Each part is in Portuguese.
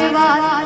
は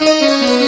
Música